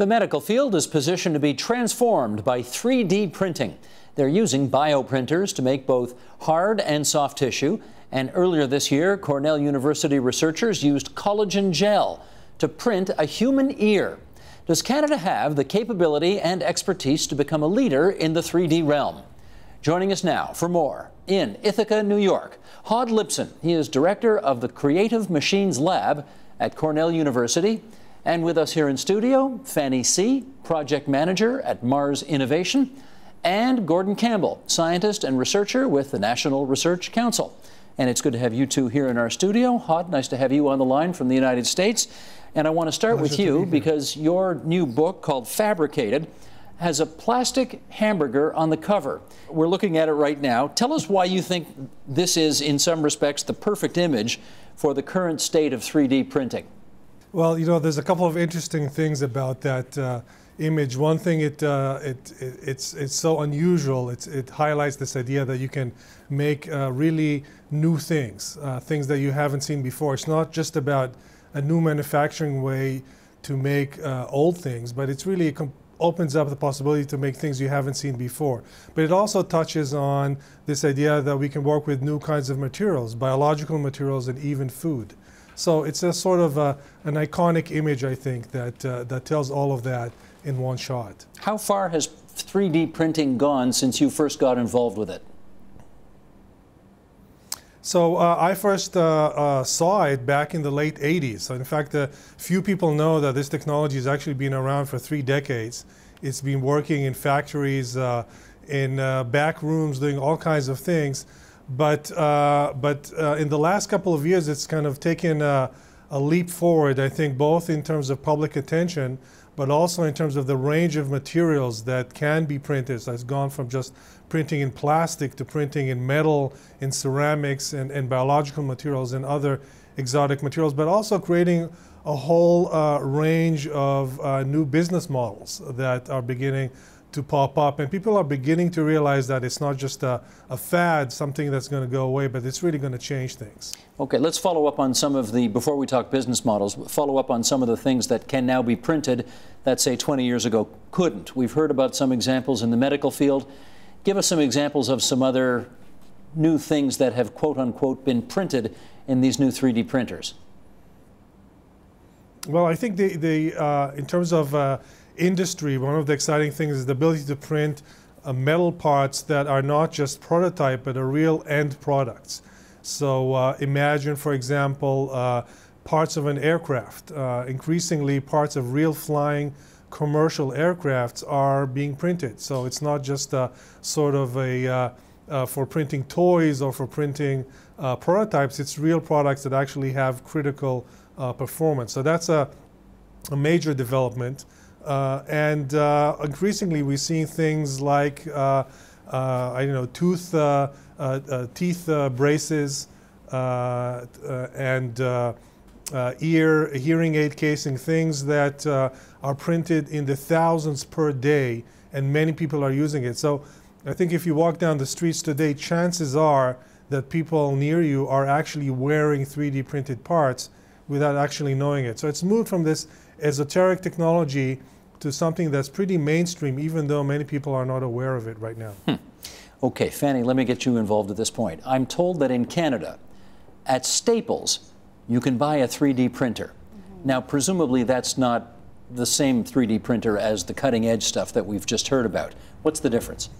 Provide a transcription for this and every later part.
The medical field is positioned to be transformed by 3D printing. They're using bioprinters to make both hard and soft tissue. And earlier this year, Cornell University researchers used collagen gel to print a human ear. Does Canada have the capability and expertise to become a leader in the 3D realm? Joining us now for more in Ithaca, New York, Hod Lipson. He is director of the Creative Machines Lab at Cornell University. And with us here in studio, Fanny Sie, project manager at MaRS Innovation, and Gordon Campbell, scientist and researcher with the National Research Council. And it's good to have you two here in our studio. Hod, nice to have you on the line from the United States. And I want to start Pleasure with you be because your new book called Fabricated has a plastic hamburger on the cover. We're looking at it right now. Tell us why you think this is, in some respects, the perfect image for the current state of 3D printing. Well, you know, there's a couple of interesting things about that uh, image. One thing, it, uh, it, it, it's, it's so unusual. It's, it highlights this idea that you can make uh, really new things, uh, things that you haven't seen before. It's not just about a new manufacturing way to make uh, old things, but it's really opens up the possibility to make things you haven't seen before. But it also touches on this idea that we can work with new kinds of materials, biological materials, and even food. So it's a sort of a, an iconic image, I think, that, uh, that tells all of that in one shot. How far has 3D printing gone since you first got involved with it? So uh, I first uh, uh, saw it back in the late 80s. So in fact, uh, few people know that this technology has actually been around for three decades. It's been working in factories, uh, in uh, back rooms, doing all kinds of things. But, uh, but uh, in the last couple of years, it's kind of taken a, a, leap forward, I think, both in terms of public attention, but also in terms of the range of materials that can be printed. So it's gone from just printing in plastic to printing in metal, in ceramics, and, and biological materials and other exotic materials, but also creating a whole uh, range of uh, new business models that are beginning to pop up. And people are beginning to realize that it's not just a, a fad, something that's going to go away, but it's really going to change things. Okay, let's follow up on some of the, before we talk business models, follow up on some of the things that can now be printed that, say, 20 years ago couldn't. We've heard about some examples in the medical field. Give us some examples of some other new things that have, quote unquote, been printed in these new 3D printers. Well, I think the, the, uh, in terms of uh, industry, one of the exciting things is the ability to print uh, metal parts that are not just prototype, but are real end products. So uh, imagine, for example, uh, parts of an aircraft. Uh, increasingly, parts of real flying commercial aircrafts are being printed. So it's not just a sort of a uh, uh, for printing toys or for printing prototypes. It's real products that actually have critical performance. So that's a, a major development. Uh, and uh, increasingly, we're seeing things like, uh, uh, I don't know, tooth, uh, uh, teeth braces and ear, hearing aid casing, things that are printed in the thousands per day, and many people are using it. So I think if you walk down the streets today, chances are that people near you are actually wearing 3D printed parts without actually knowing it. So it's moved from this esoteric technology to something that's pretty mainstream, even though many people are not aware of it right now. Hmm. Okay, Fanny, let me get you involved at this point. I'm told that in Canada, at Staples, you can buy a 3D printer. Mm -hmm. Now, presumably, that's not the same 3D printer as the cutting edge stuff that we've just heard about. What's the difference?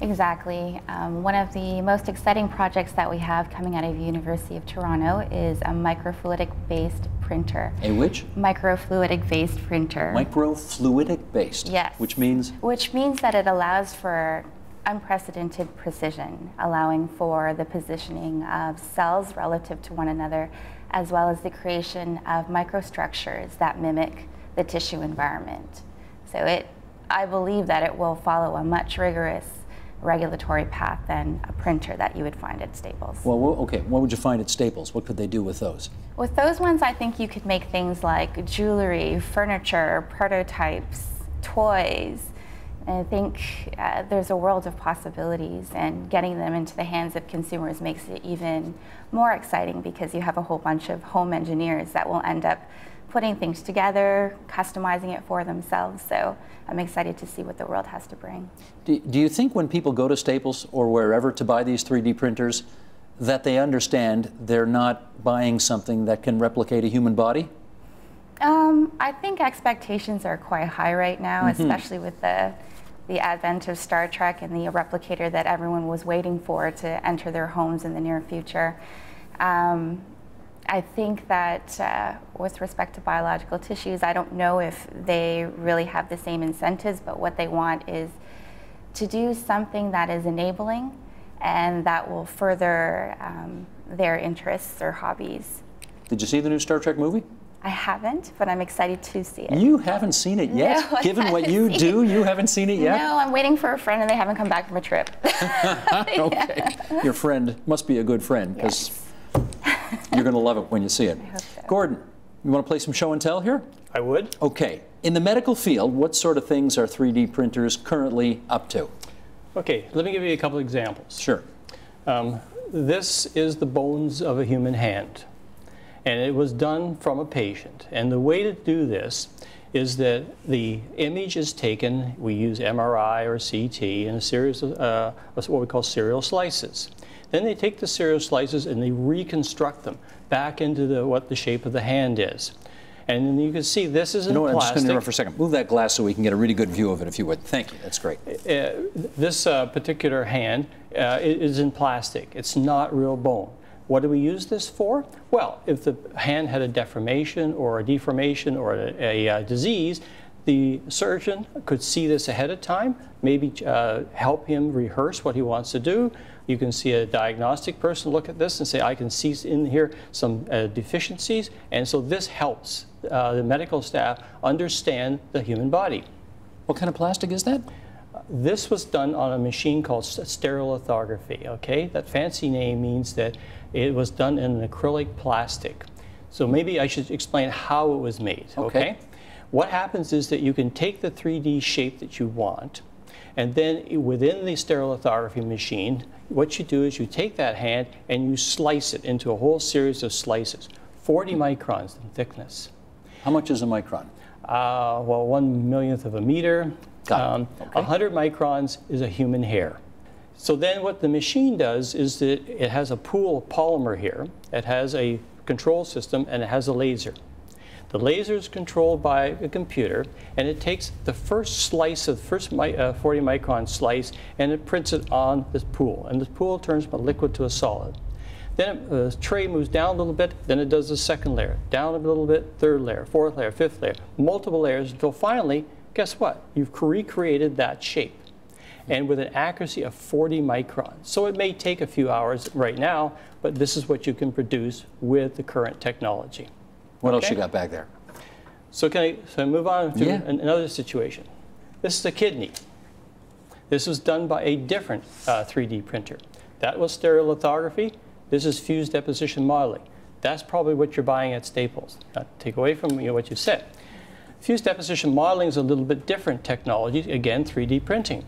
Exactly. Um, one of the most exciting projects that we have coming out of University of Toronto is a microfluidic-based printer. A which? Microfluidic-based printer. Microfluidic-based? Yes. Which means? Which means that it allows for unprecedented precision, allowing for the positioning of cells relative to one another, as well as the creation of microstructures that mimic the tissue environment. So it, I believe that it will follow a much rigorous regulatory path than a printer that you would find at Staples. Well, okay, what would you find at Staples? What could they do with those? With those ones, I think you could make things like jewelry, furniture, prototypes, toys. And I think uh, there's a world of possibilities, and getting them into the hands of consumers makes it even more exciting because you have a whole bunch of home engineers that will end up putting things together, customizing it for themselves. So I'm excited to see what the world has to bring. Do, do you think when people go to Staples or wherever to buy these 3D printers, that they understand they're not buying something that can replicate a human body? Um, I think expectations are quite high right now, mm -hmm. especially with the the advent of Star Trek and the replicator that everyone was waiting for to enter their homes in the near future. Um, I think that uh, with respect to biological tissues, I don't know if they really have the same incentives, but what they want is to do something that is enabling and that will further um, their interests or hobbies. Did you see the new Star Trek movie? I haven't, but I'm excited to see it. You haven't seen it yet? No, Given what you do, you haven't seen it yet? No, I'm waiting for a friend and they haven't come back from a trip. okay. Yeah. Your friend must be a good friend because yes. You're going to love it when you see it. So. Gordon, you want to play some show and tell here? I would. Okay. In the medical field, what sort of things are 3D printers currently up to? Okay, let me give you a couple examples. Sure. Um, this is the bones of a human hand, and it was done from a patient. And the way to do this is that the image is taken, we use MRI or CT in a series of uh, what we call serial slices. Then they take the serial slices and they reconstruct them back into the, what the shape of the hand is. And then you can see this is in know plastic. I'm just going to interrupt for a second. Move that glass so we can get a really good view of it, if you would. Thank you. That's great. Uh, this uh, particular hand uh, is in plastic. It's not real bone. What do we use this for? Well, if the hand had a deformation or a deformation or a, a, a uh, disease, the surgeon could see this ahead of time, maybe uh, help him rehearse what he wants to do, you can see a diagnostic person look at this and say, I can see in here some uh, deficiencies. And so this helps uh, the medical staff understand the human body. What kind of plastic is that? This was done on a machine called stereolithography, okay? That fancy name means that it was done in an acrylic plastic. So maybe I should explain how it was made, okay? okay? What happens is that you can take the 3D shape that you want, and then within the stereolithography machine, what you do is you take that hand and you slice it into a whole series of slices, 40 microns in thickness. How much is a micron? Uh, well, one millionth of a meter. Got Um, okay. 100 microns is a human hair. So then what the machine does is that it has a pool of polymer here. It has a control system and it has a laser. The laser is controlled by a computer, and it takes the first slice of the first uh, 40 micron slice, and it prints it on this pool. And the pool turns from a liquid to a solid. Then the tray moves down a little bit, then it does the second layer, down a little bit, third layer, fourth layer, fifth layer, multiple layers until finally, guess what? You've recreated that shape and with an accuracy of 40 microns. So it may take a few hours right now, but this is what you can produce with the current technology. What okay. else you got back there? So can I, so I move on to yeah. another situation. This is a kidney. This was done by a different uh, 3D printer. That was stereolithography. This is fused deposition modeling. That's probably what you're buying at Staples. Not take away from you know, what you said. Fused deposition modeling is a little bit different technology, again, 3D printing.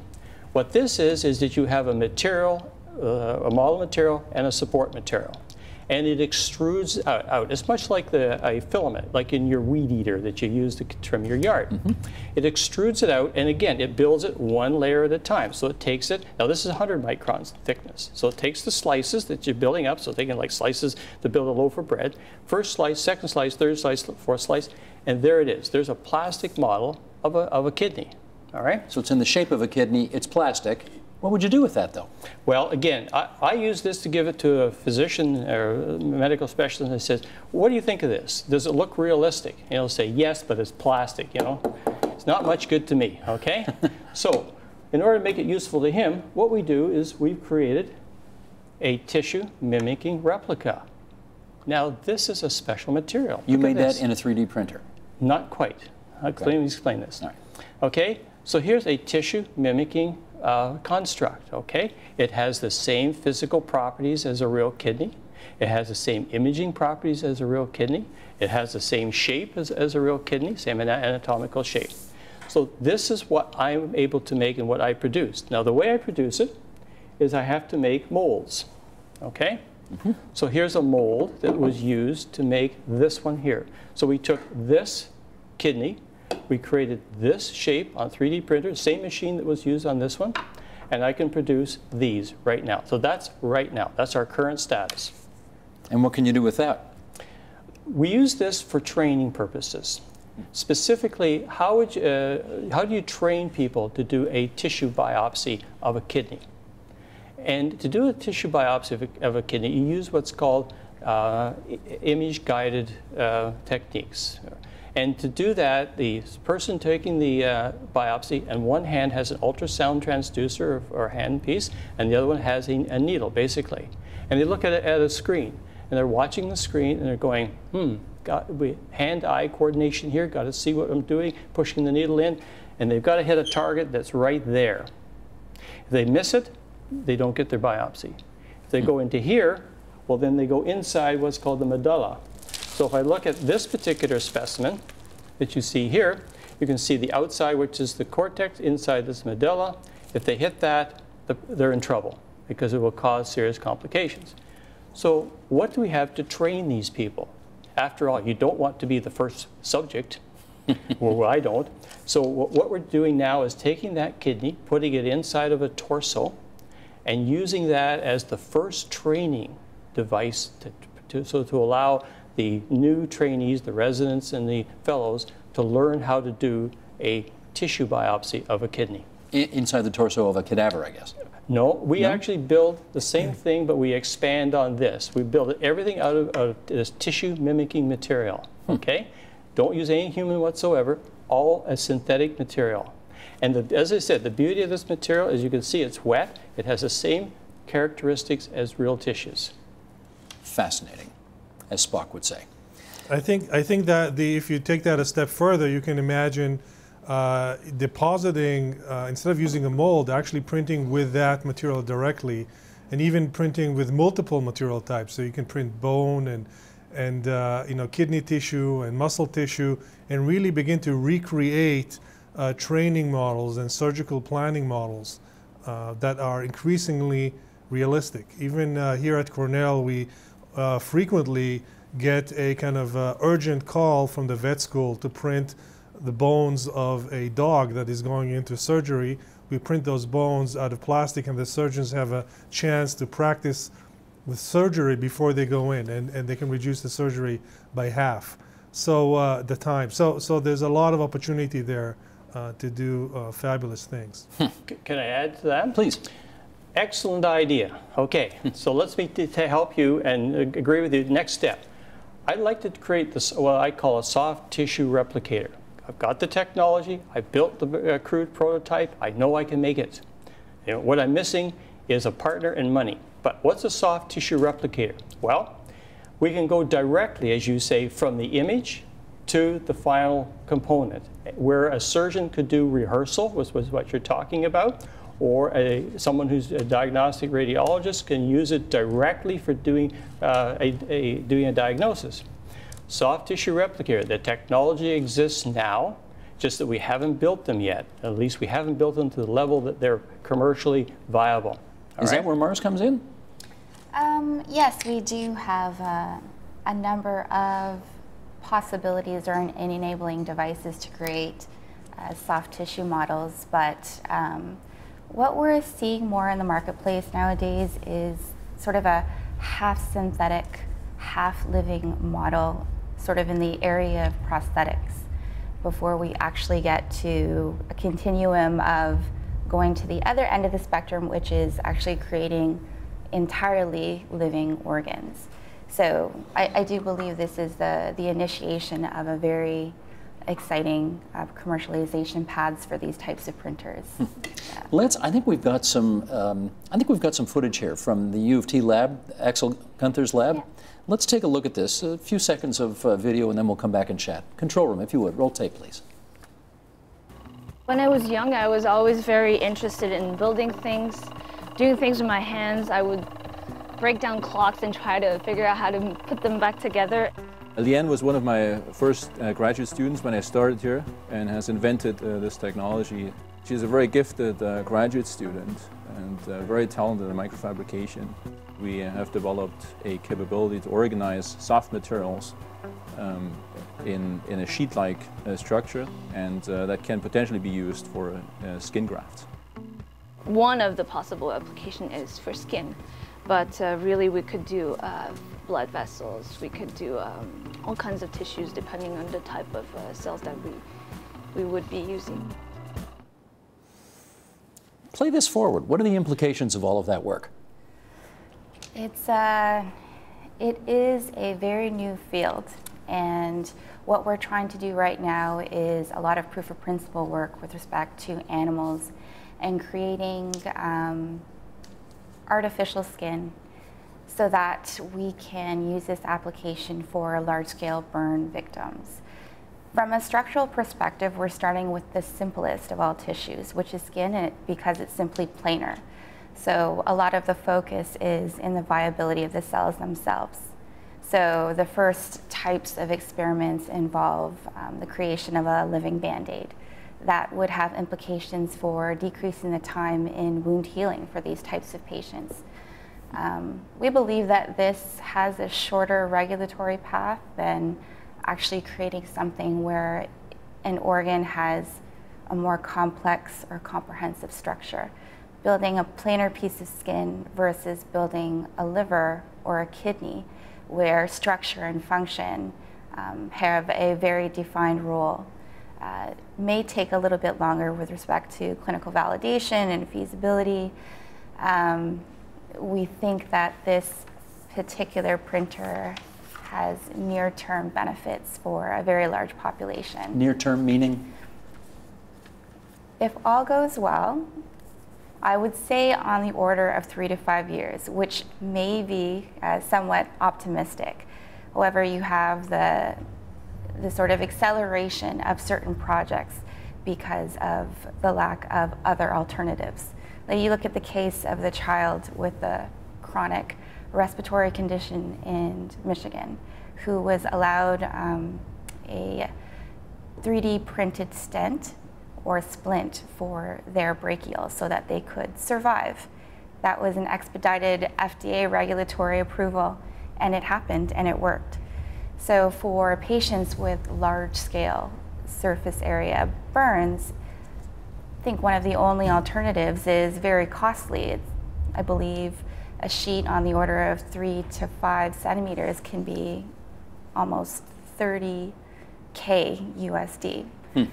What this is, is that you have a material, uh, a model material, and a support material and it extrudes out. out. It's much like the, a filament, like in your weed eater that you use to trim your yard. Mm -hmm. It extrudes it out, and again, it builds it one layer at a time. So it takes it, now this is 100 microns thickness. So it takes the slices that you're building up, so thinking like slices to build a loaf of bread. First slice, second slice, third slice, fourth slice, and there it is. There's a plastic model of a, of a kidney. All right? So it's in the shape of a kidney, it's plastic. What would you do with that, though? Well, again, I, I, use this to give it to a physician or a medical specialist and says, what do you think of this? Does it look realistic? And he'll say, yes, but it's plastic, you know. It's not much good to me, okay? so, in order to make it useful to him, what we do is we've created a tissue mimicking replica. Now, this is a special material. You Look made that in a 3D printer? Not quite. Okay. Let me explain this. Okay, so here's a tissue mimicking uh, construct, okay? It has the same physical properties as a real kidney. It has the same imaging properties as a real kidney. It has the same shape as, as a real kidney, same anatomical shape. So this is what I'm able to make and what I produce. Now the way I produce it is I have to make molds, okay? Mm -hmm. So here's a mold that was used to make this one here. So we took this kidney, we created this shape on 3D printer, same machine that was used on this one, and I can produce these right now. So that's right now. That's our current status. And what can you do with that? We use this for training purposes. Specifically, how, would you, uh, how do you train people to do a tissue biopsy of a kidney? And to do a tissue biopsy of a, of a kidney, you use what's called uh, image-guided uh, techniques. And to do that, the person taking the uh, biopsy, and one hand has an ultrasound transducer or, or handpiece, and the other one has a, a, needle, basically. And they look at, it, at a screen, and they're watching the screen, and they're going, hmm, got hand-eye coordination here, got to see what I'm doing, pushing the needle in, and they've got to hit a target that's right there. If they miss it, they don't get their biopsy. If they go into here, well then they go inside what's called the medulla. So if I look at this particular specimen that you see here, you can see the outside, which is the cortex, inside this medulla. If they hit that, they're in trouble because it will cause serious complications. So what do we have to train these people? After all, you don't want to be the first subject. well, I don't. So what we're doing now is taking that kidney, putting it inside of a torso, and using that as the first training device to, to, so to allow the new trainees, the residents and the fellows to learn how to do a tissue biopsy of a kidney. inside the torso of a cadaver, I guess. No, we no? actually build the same thing, but we expand on this. We build everything out of, out of this tissue mimicking material. Hmm. Okay? Don't use any human whatsoever, all a synthetic material. And the, as I said, the beauty of this material, as you can see, it's wet. It has the same characteristics as real tissues. Fascinating, as Spock would say. I think, I think that the, if you take that a step further, you can imagine uh, depositing, uh, instead of using a mold, actually printing with that material directly, and even printing with multiple material types. So you can print bone and, and uh, you know, kidney tissue and muscle tissue, and really begin to recreate uh, training models and surgical planning models uh, that are increasingly realistic. Even uh, here at Cornell, we uh, frequently get a kind of uh, urgent call from the vet school to print the bones of a dog that is going into surgery. We print those bones out of plastic, and the surgeons have a chance to practice with surgery before they go in, and, and they can reduce the surgery by half. So uh, the time. So so there's a lot of opportunity there uh, to do uh, fabulous things. Hmm. Can I add to that? Please. Excellent idea. Okay, so let's me to help you and agree with you. Next step. I'd like to create this, what I call a soft tissue replicator. I've got the technology, I've built the uh, crude prototype, I know I can make it. You know, what I'm missing is a partner and money. But what's a soft tissue replicator? Well, we can go directly, as you say, from the image to the final component, where a surgeon could do rehearsal, which was what you're talking about, or a, someone who's a diagnostic radiologist can use it directly for doing, uh, a, a, doing a diagnosis. Soft tissue replicator, the technology exists now, just that we haven't built them yet. At least we haven't built them to the level that they're commercially viable. All Is right? that where MaRS comes in? Um, yes, we do have uh, a number of possibilities or in, in enabling devices to create uh, soft tissue models, but um, what we're seeing more in the marketplace nowadays is sort of a half synthetic, half living model, sort of in the area of prosthetics, before we actually get to a continuum of going to the other end of the spectrum, which is actually creating entirely living organs. So I, I, do believe this is the, the initiation of a very exciting uh, commercialization paths for these types of printers. yeah. Let's. I think we've got some. Um, I think we've got some footage here from the U of T lab, Axel Guenther's lab. Yeah. Let's take a look at this. A few seconds of uh, video, and then we'll come back and chat. Control room, if you would, roll tape, please. When I was young, I was always very interested in building things, doing things with my hands. I would break down clocks and try to figure out how to put them back together. Lian was one of my first uh, graduate students when I started here and has invented uh, this technology. She's a very gifted uh, graduate student and uh, very talented in microfabrication. we have developed a capability to organize soft materials um, in, in a sheet-like uh, structure, and uh, that can potentially be used for skin grafts. One of the possible application is for skin, but really we could do blood vessels, we could do um, all kinds of tissues depending on the type of uh, cells that we, we would be using. Play this forward. What are the implications of all of that work? It's uh, it is a very new field, and what we're trying to do right now is a lot of proof of principle work with respect to animals and creating um, artificial skin so that we can use this application for large-scale burn victims. From a structural perspective, we're starting with the simplest of all tissues, which is skin, because it's simply planar. So a lot of the focus is in the viability of the cells themselves. So the first types of experiments involve um, the creation of a living Band-Aid that would have implications for decreasing the time in wound healing for these types of patients. Um, we believe that this has a shorter regulatory path than actually creating something where an organ has a more complex or comprehensive structure. Building a planar piece of skin versus building a liver or a kidney where structure and function um, have a very defined role uh, may take a little bit longer with respect to clinical validation and feasibility. Um, we think that this particular printer has near-term benefits for a very large population. Near-term meaning? If all goes well, I would say on the order of three to five years, which may be uh, somewhat optimistic. However, you have the, the sort of acceleration of certain projects because of the lack of other alternatives. Like you look at the case of the child with the chronic respiratory condition in Michigan who was allowed um, a 3D printed stent or splint for their bronchial so that they could survive. That was an expedited FDA regulatory approval and it happened and it worked. So for patients with large scale surface area burns, I think one of the only alternatives is very costly. It's, I believe a sheet on the order of three to five centimeters can be almost 30K USD. Hmm.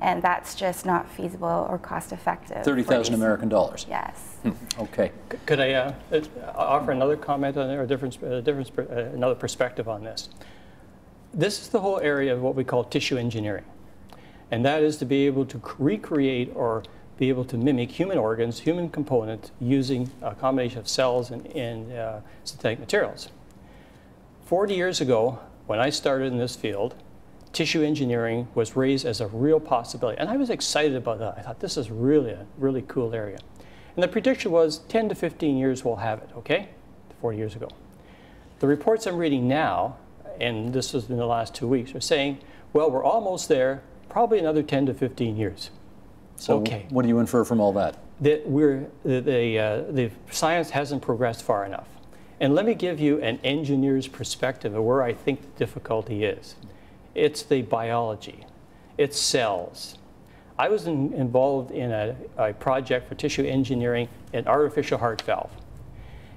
And that's just not feasible or cost effective. 30,000 American dollars? Yes. Hmm. Okay. Could I uh, uh, offer another comment on there, or different, uh, different, uh, another perspective on this? This is the whole area of what we call tissue engineering. And that is to be able to recreate or be able to mimic human organs, human components, using a combination of cells and, and uh, synthetic materials. 40 years ago, when I started in this field, tissue engineering was raised as a real possibility. And I was excited about that. I thought this is really a really cool area. And the prediction was 10 to 15 years we'll have it, okay? 40 years ago. The reports I'm reading now, and this was in the last two weeks, are saying, well, we're almost there, probably another 10 to 15 years. So okay. what do you infer from all that? That we're, the, the, uh, the science hasn't progressed far enough. And let me give you an engineer's perspective of where I think the difficulty is. It's the biology, it's cells. I was in, involved in a, a project for tissue engineering an artificial heart valve.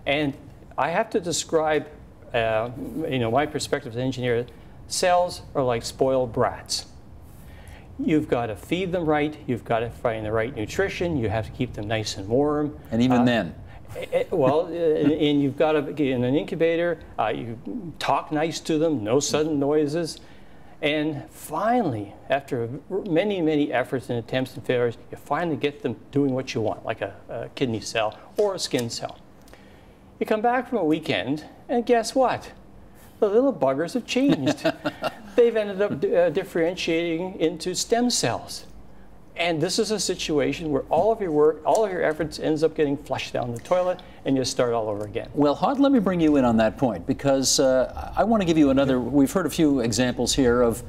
And I have to describe, uh, you know, my perspective as an engineer, cells are like spoiled brats. You've got to feed them right, you've got to find the right nutrition, you have to keep them nice and warm. And even uh, then? It, eh, well, and, and, you've got to get in an incubator, uh, you talk nice to them, no sudden noises. And finally, after many, many efforts and attempts and failures, you finally get them doing what you want, like a, a kidney cell or a skin cell. You come back from a weekend, and guess what? The little buggers have changed. They've ended up uh, differentiating into stem cells. And this is a situation where all of your work, all of your efforts ends up getting flushed down the toilet and you start all over again. Well, Hod, let me bring you in on that point because uh, I want to give you another, we've heard a few examples here of,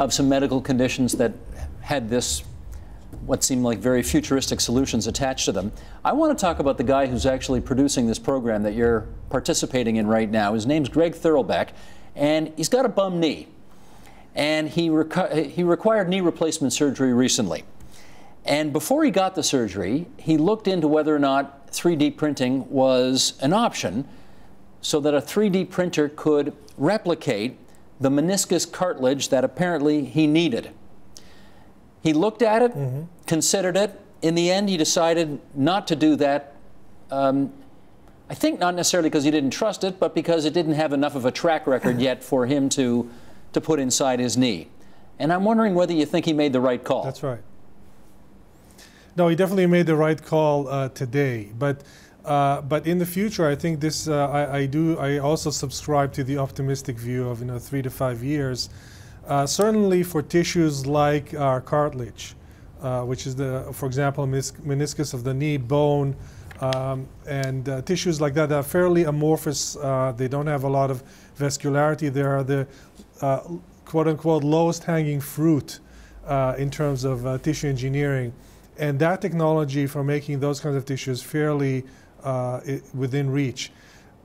of some medical conditions that had this what seemed like very futuristic solutions attached to them. I want to talk about the guy who's actually producing this program that you're participating in right now. His name's Greg Thurlbeck, and he's got a bum knee. And he, he required knee replacement surgery recently. And before he got the surgery, he looked into whether or not 3D printing was an option so that a 3D printer could replicate the meniscus cartilage that apparently he needed. He looked at it, mm -hmm. considered it. In the end, he decided not to do that. Um, I think not necessarily because he didn't trust it, but because it didn't have enough of a track record yet for him to, to put inside his knee. And I'm wondering whether you think he made the right call. That's right. No, he definitely made the right call uh, today. But uh, but in the future, I think this. Uh, I, I, do. I also subscribe to the optimistic view of you know three to five years. Uh, certainly for tissues like our cartilage, uh, which is the, for example, meniscus of the knee, bone, um, and uh, tissues like that, are fairly amorphous. they don't have a lot of vascularity. They are the quote unquote lowest hanging fruit in terms of tissue engineering. And that technology for making those kinds of tissues fairly uh, within reach.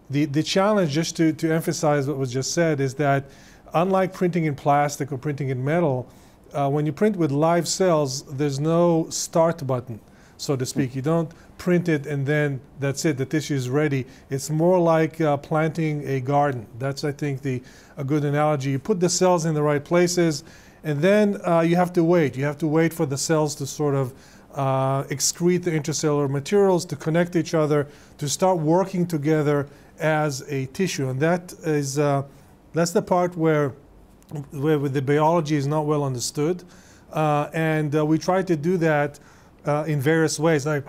The, the challenge, just to, to emphasize what was just said, is that unlike printing in plastic or printing in metal, uh, when you print with live cells, there's no start button, so to speak. You don't print it and then that's it, the tissue is ready. It's more like uh, planting a garden. That's, I think, the, a good analogy. You put the cells in the right places, and then uh, you have to wait. You have to wait for the cells to sort of uh, excrete the intracellular materials, to connect each other, to start working together as a tissue. And that is, uh, that's the part where, where the biology is not well understood. Uh, and uh, we try to do that uh, in various ways. I,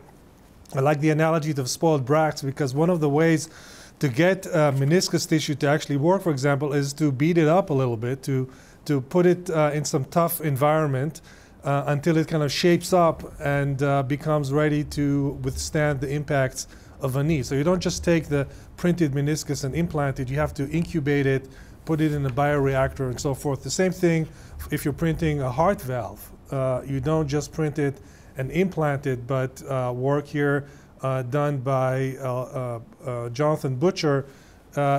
I like the analogy of spoiled brats because one of the ways to get uh, meniscus tissue to actually work, for example, is to beat it up a little bit, to, to put it in some tough environment, uh, until it kind of shapes up and uh, becomes ready to withstand the impacts of a knee. So you don't just take the printed meniscus and implant it, you have to incubate it, put it in a bioreactor and so forth. The same thing if you're printing a heart valve. Uh, you don't just print it and implant it, but uh, work here uh, done by uh, Jonathan Butcher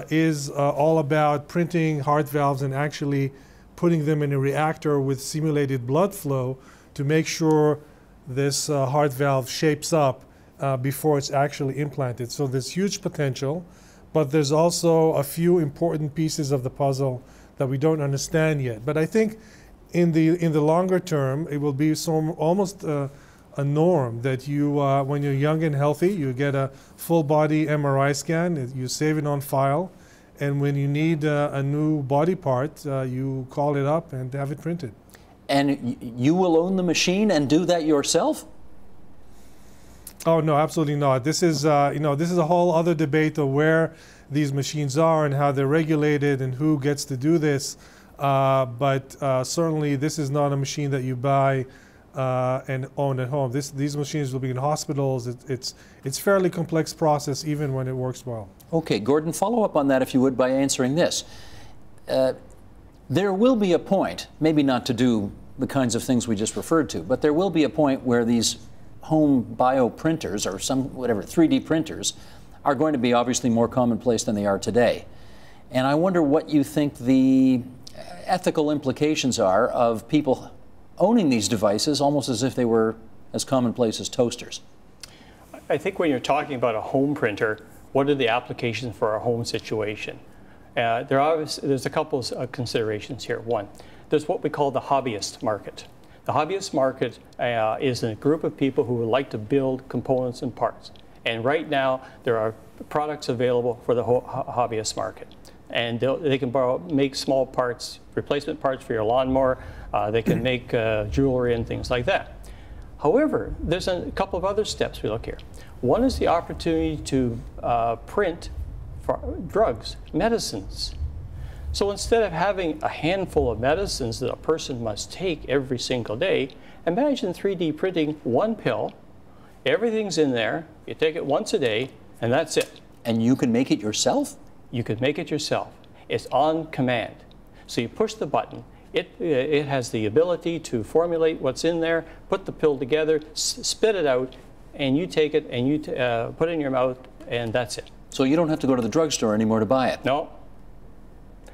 is all about printing heart valves and actually putting them in a reactor with simulated blood flow to make sure this uh, heart valve shapes up uh, before it's actually implanted. So there's huge potential, but there's also a few important pieces of the puzzle that we don't understand yet. But I think in the in the longer term, it will be some almost uh, a norm that you, uh, when you're young and healthy, you get a full body MRI scan, you save it on file, and when you need uh, a new body part, uh, you call it up and have it printed. And you will own the machine and do that yourself? Oh no, absolutely not. This is uh, you know this is a whole other debate of where these machines are and how they're regulated and who gets to do this. Uh, but uh, certainly, this is not a machine that you buy uh, and own at home. This, these machines will be in hospitals. It, it's it's fairly complex process even when it works well. Okay, Gordon, follow up on that if you would by answering this. Uh, there will be a point, maybe not to do the kinds of things we just referred to, but there will be a point where these home bio printers or some whatever 3D printers are going to be obviously more commonplace than they are today. And I wonder what you think the ethical implications are of people owning these devices almost as if they were as commonplace as toasters. I think when you're talking about a home printer, what are the applications for our home situation? Uh, there are, there's a couple of considerations here. One, there's what we call the hobbyist market. The hobbyist market uh, is a group of people who would like to build components and parts. And right now, there are products available for the hobbyist market. And they can borrow, make small parts, replacement parts for your lawnmower. Uh, they can make uh, jewelry and things like that. However, there's a couple of other steps we look here. One is the opportunity to uh, print drugs, medicines. So instead of having a handful of medicines that a person must take every single day, imagine 3D printing one pill, everything's in there, you take it once a day, and that's it. And you can make it yourself? You can make it yourself. It's on command. So you push the button, It, uh, it has the ability to formulate what's in there, put the pill together, spit it out, and you take it and you uh, put it in your mouth, and that's it. So you don't have to go to the drugstore anymore to buy it? No.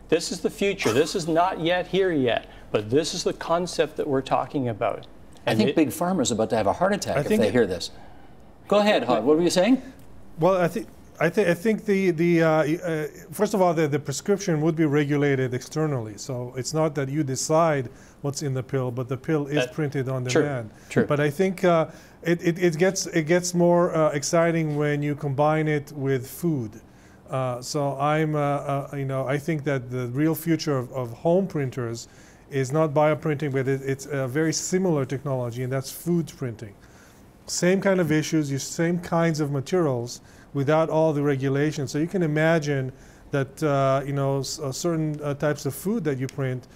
This is the future. This is not yet here yet, but this is the concept that we're talking about. And I think it, Big Pharma's about to have a heart attack I if they hear this. Go ahead, Hod. What were you saying? Well, I think I, th- I, think the, the uh, uh, first of all, the, the prescription would be regulated externally. So it's not that you decide what's in the pill, but the pill is that, printed on demand. True, true. But I think uh, it, it, it, gets, it gets more uh, exciting when you combine it with food. Uh, so I'm, uh, you know, I think that the real future of, of home printers is not bioprinting, but it, it's a very similar technology, and that's food printing. Same kind of issues, same kinds of materials, without all the regulations. So you can imagine that uh, you know uh, certain uh, types of food that you print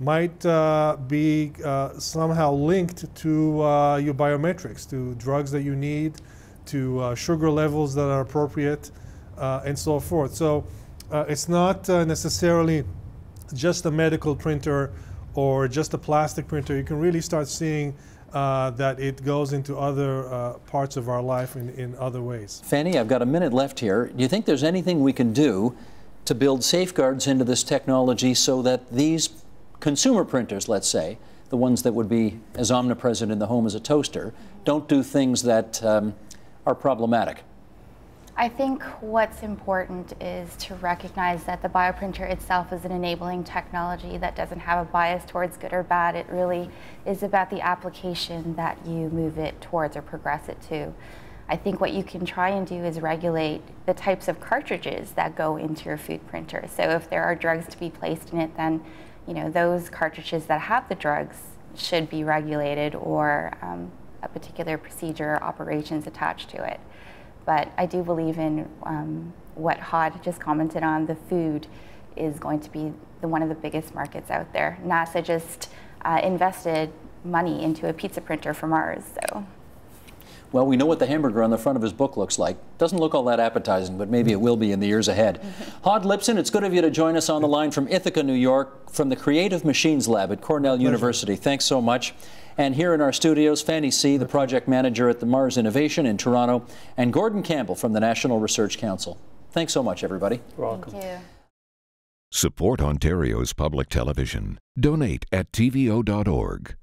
might uh, be uh, somehow linked to uh, your biometrics, to drugs that you need, to sugar levels that are appropriate, and so forth. So it's not necessarily just a medical printer or just a plastic printer. You can really start seeing uh, that it goes into other uh, parts of our life in, in other ways. Fanny, I've got a minute left here. Do you think there's anything we can do to build safeguards into this technology so that these consumer printers, let's say, the ones that would be as omnipresent in the home as a toaster, don't do things that um, are problematic? I think what's important is to recognize that the bioprinter itself is an enabling technology that doesn't have a bias towards good or bad. It really is about the application that you move it towards or progress it to. I think what you can try and do is regulate the types of cartridges that go into your food printer. So if there are drugs to be placed in it, then you know those cartridges that have the drugs should be regulated or um, a particular procedure or operations attached to it. But I do believe in um, what Hod just commented on, the food is going to be the, one of the biggest markets out there. NASA just uh, invested money into a pizza printer for Mars, so. Well, we know what the hamburger on the front of his book looks like. Doesn't look all that appetizing, but maybe it will be in the years ahead. Hod Lipson, it's good of you to join us on the line from Ithaca, New York, from the Creative Machines Lab at Cornell University. Thanks so much. And here in our studios, Fanny Sie, the project manager at the MaRS Innovation in Toronto, and Gordon Campbell from the National Research Council. Thanks so much, everybody. You're welcome. Thank you. Support Ontario's public television. Donate at tvo.org.